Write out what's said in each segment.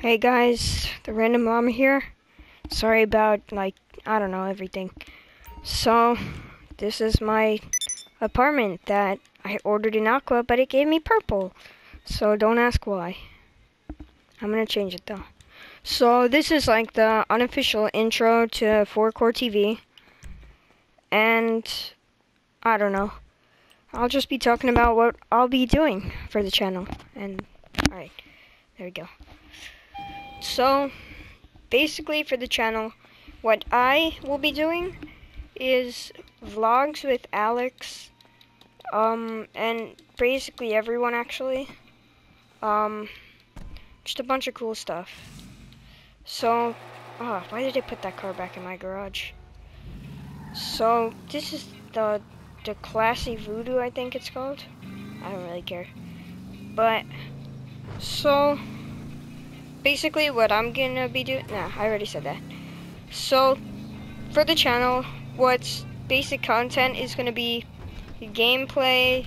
Hey guys, the Randum Llama here. Sorry about like I don't know everything. So, this is my apartment that I ordered in aqua, but it gave me purple. So don't ask why. I'm gonna change it though. So this is like the unofficial intro to 4Core TV. And I don't know. I'll just be talking about what I'll be doing for the channel. And alright, there we go. So basically for the channel, what I will be doing is vlogs with Alex, um, and basically everyone actually. Um, just a bunch of cool stuff. So, ah, why did I put that car back in my garage? So, this is the, the Classy Voodoo, I think it's called. I don't really care. But, so, basically what I'm gonna be doing, nah, I already said that. So, for the channel, what's basic content is gonna be gameplay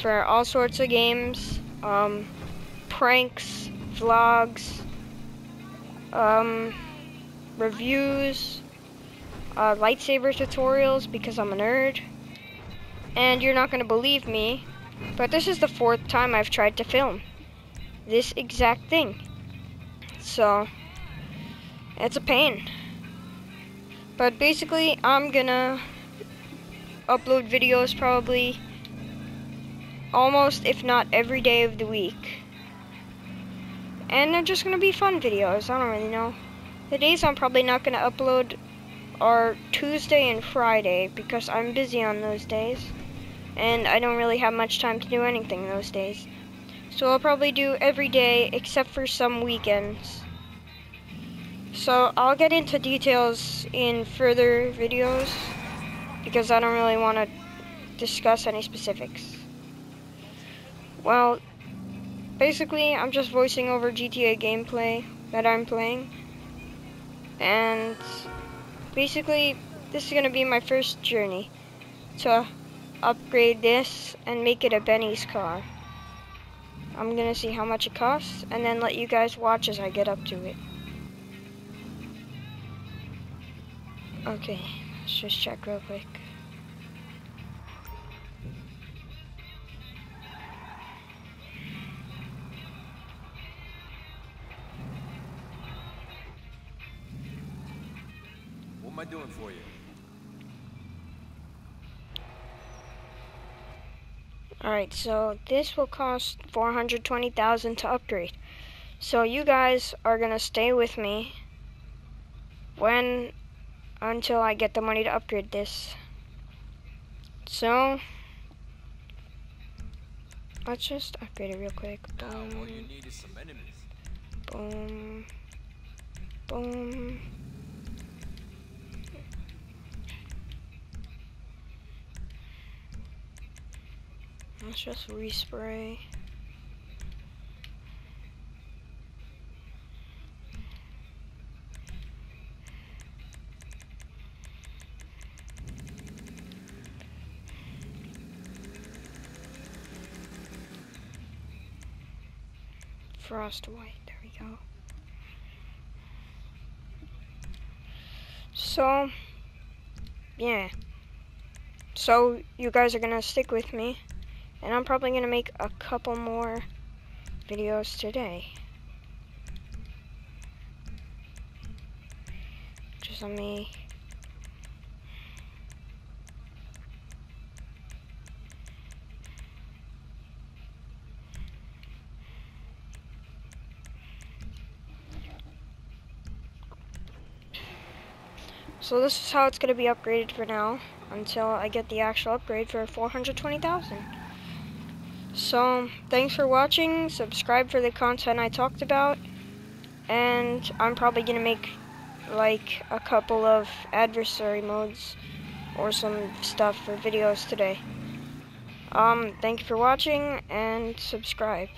for all sorts of games, um, pranks, vlogs, um, reviews, uh, lightsaber tutorials because I'm a nerd. And you're not to believe me, but this is the fourth time I've tried to film this exact thing. So, it's a pain. But basically, I'm gonna upload videos probably almost, if not every day of the week. And they're just gonna be fun videos, I don't really know. The days I'm probably not gonna upload are Tuesday and Friday because I'm busy on those days. And I don't really have much time to do anything those days. So I'll probably do every day except for some weekends. So I'll get into details in further videos because I don't really want to discuss any specifics. Well, basically I'm just voicing over GTA gameplay that I'm playing. And basically this is going to be my first journey to upgrade this and make it a Benny's car. I'm going to see how much it costs and then let you guys watch as I get up to it. Okay, let's just check real quick. What am I doing for you? Alright, so this will cost 420000 to upgrade. So you guys are going to stay with me when until I get the money to upgrade this. So let's just upgrade it real quick. Boom. Now all you need is some enemies. Boom. Boom. Let's just respray. Frost white, there we go. So, yeah. So, you guys are gonna stick with me. And I'm probably going to make a couple more videos today. Just let me... So this is how it's going to be upgraded for now until I get the actual upgrade for 420,000. So, thanks for watching. Subscribe for the content I talked about. And I'm probably going to make like a couple of adversary modes or some stuff for videos today. Um, thank you for watching and subscribe.